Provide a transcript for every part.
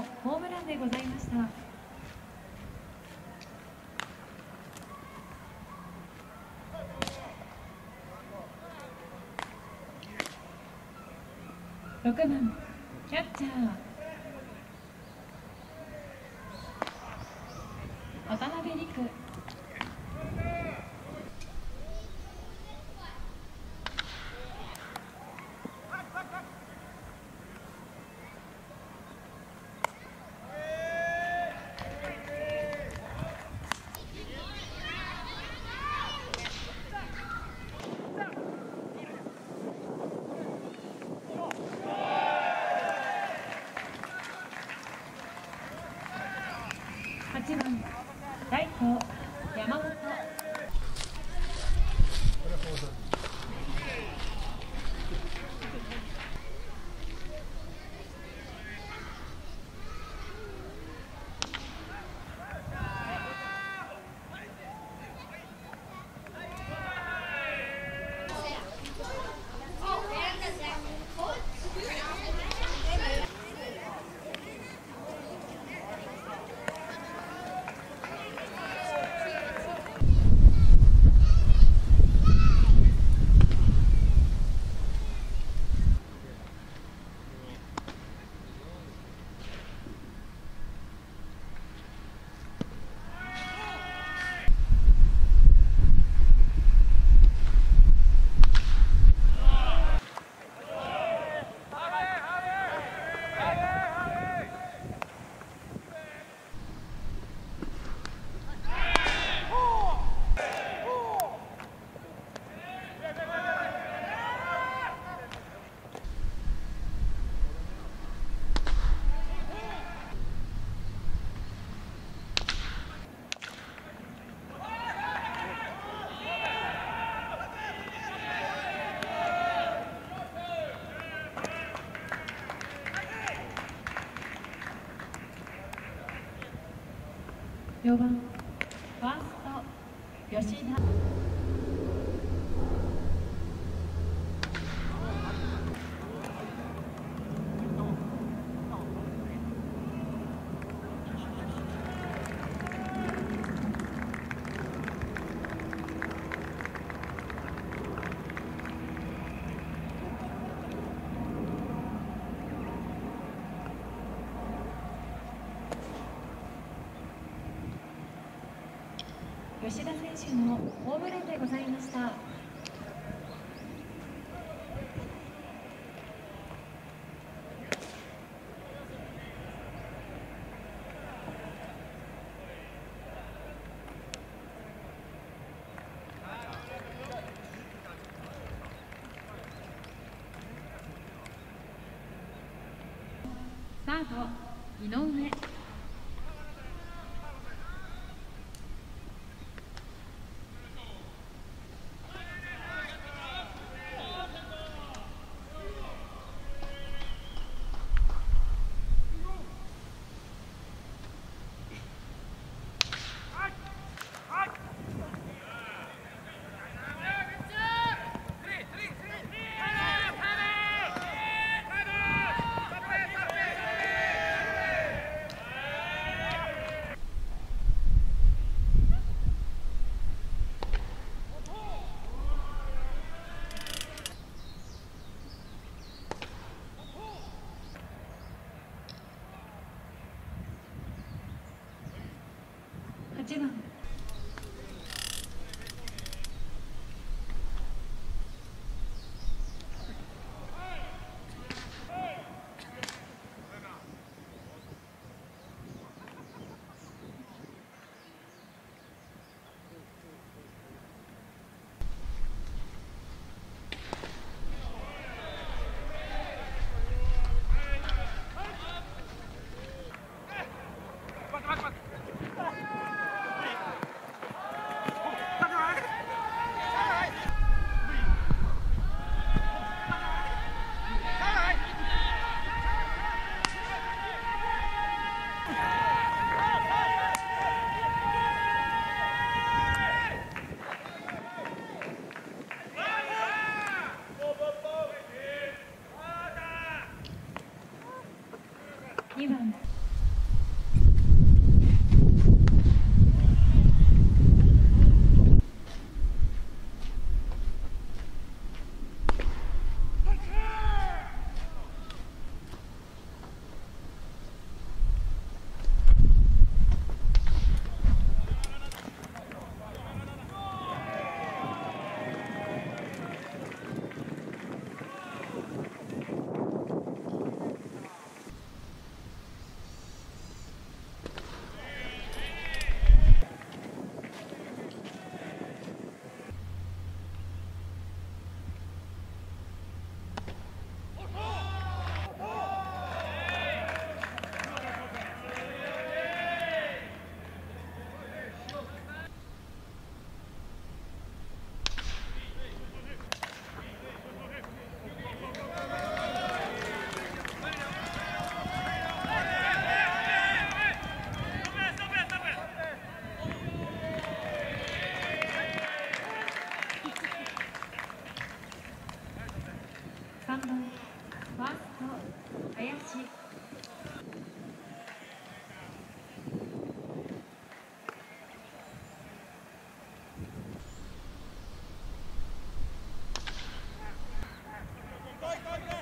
のホームランでございました。6番キャッチャー4番。ファースト吉田。吉田選手のホームランでございました。スタート井上 Go, go, go.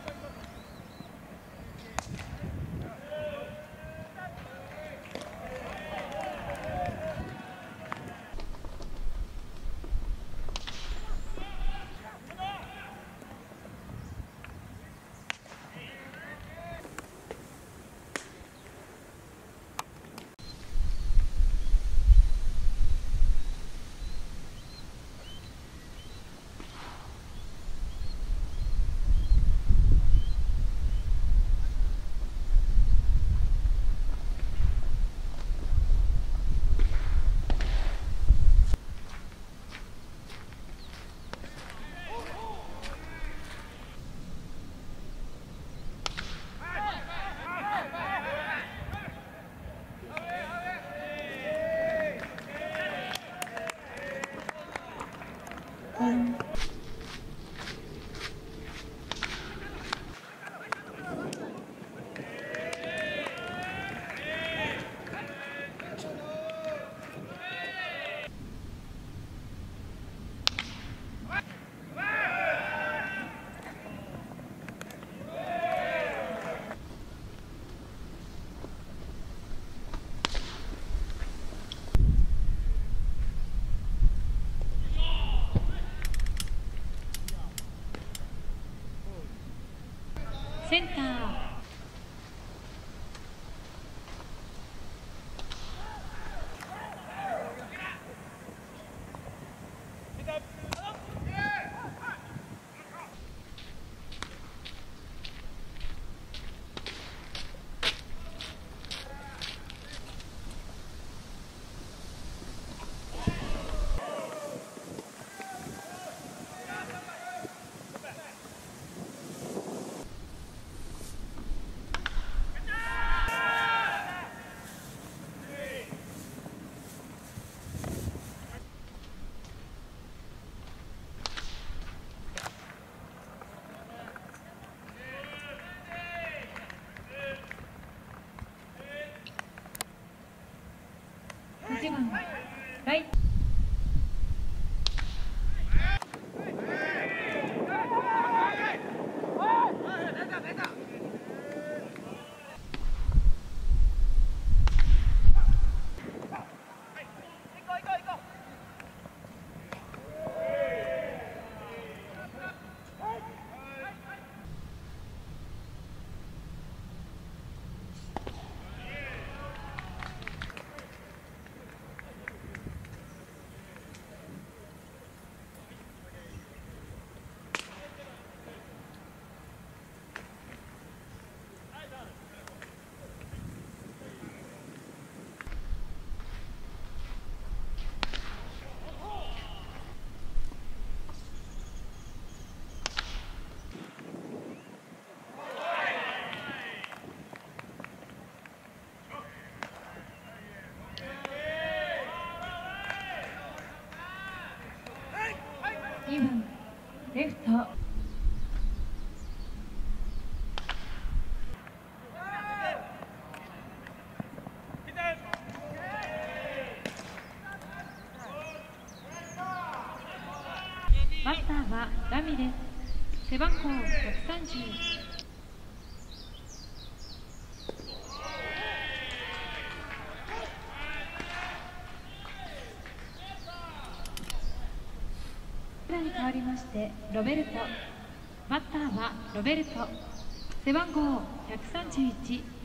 cuenta. ンター8番ライト2番レフトバッターはラミです背番号130に変わりましてロベルト。バッターはロベルト。背番号131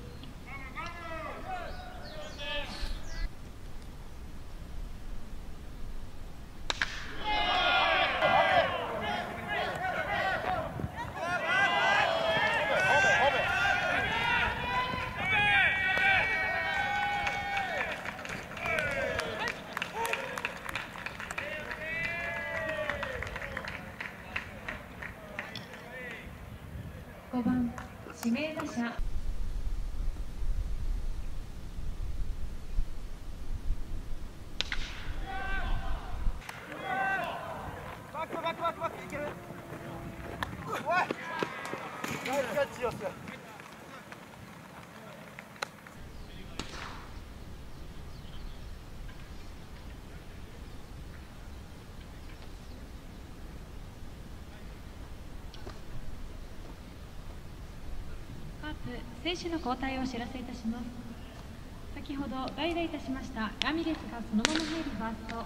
番指名打者バックバックバックバックいけるおいナイスキャッチよっすカープ選手の交代をお知らせいたします。先ほど代打いたしました。ラミレスがそのまま入りファースト。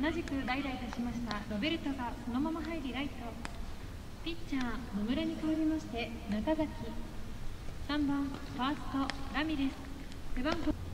同じく代打いたしました。ロベルトがそのまま入りライト。ピッチャー野村に代わりまして中崎3番ファーストラミレス背番号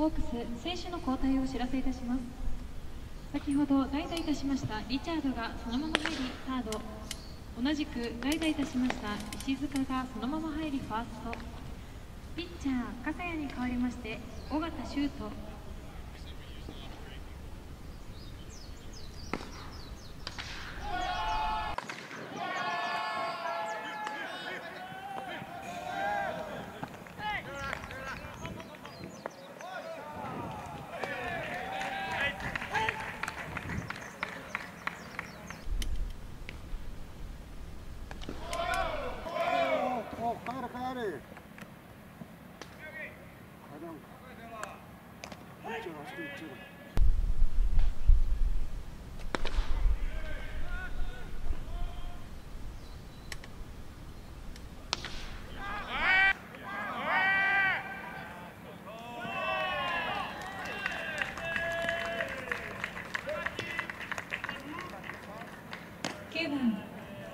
ホークス選手の交代をお知らせいたします。先ほど代打いたしましたリチャードがそのまま入りサード。同じく代打いたしました石塚がそのまま入りファースト。ピッチャー笠谷に代わりまして尾形修斗。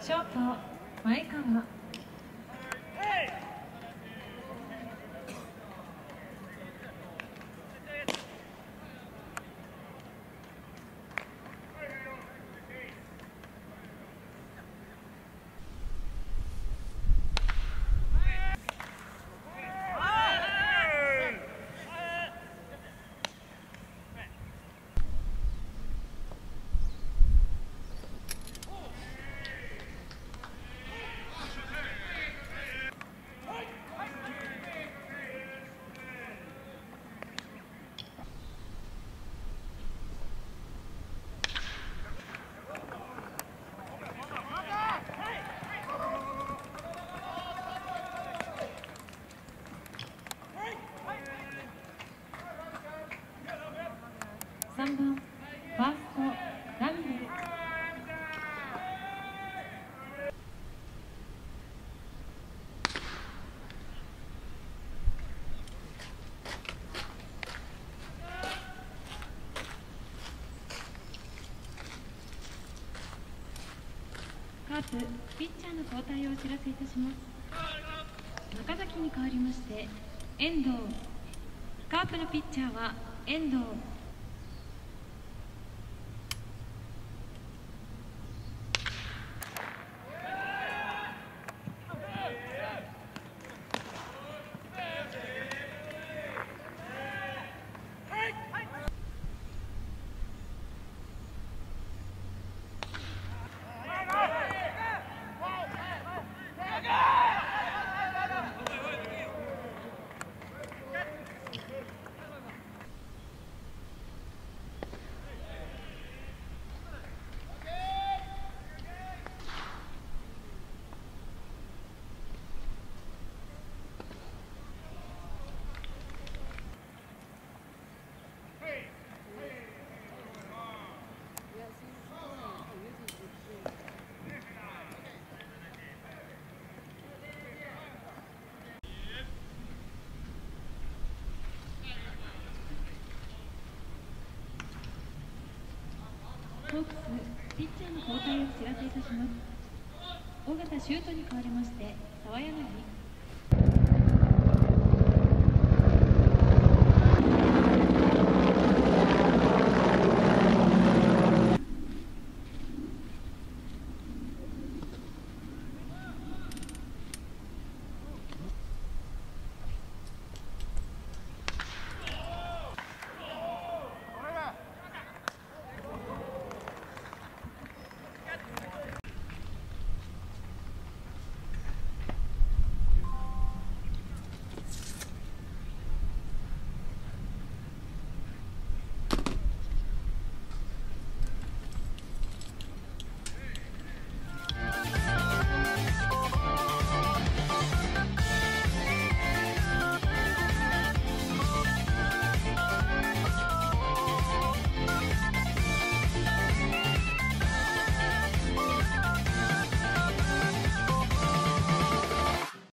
ショート前川3番ファーストラミレスカープピッチャーの交代をお知らせいたします。中崎に代わりまして遠藤。カープのピッチャーは遠藤。ホークスピッチャーの交代を知らせいたします。尾形修斗に代わりまして澤柳。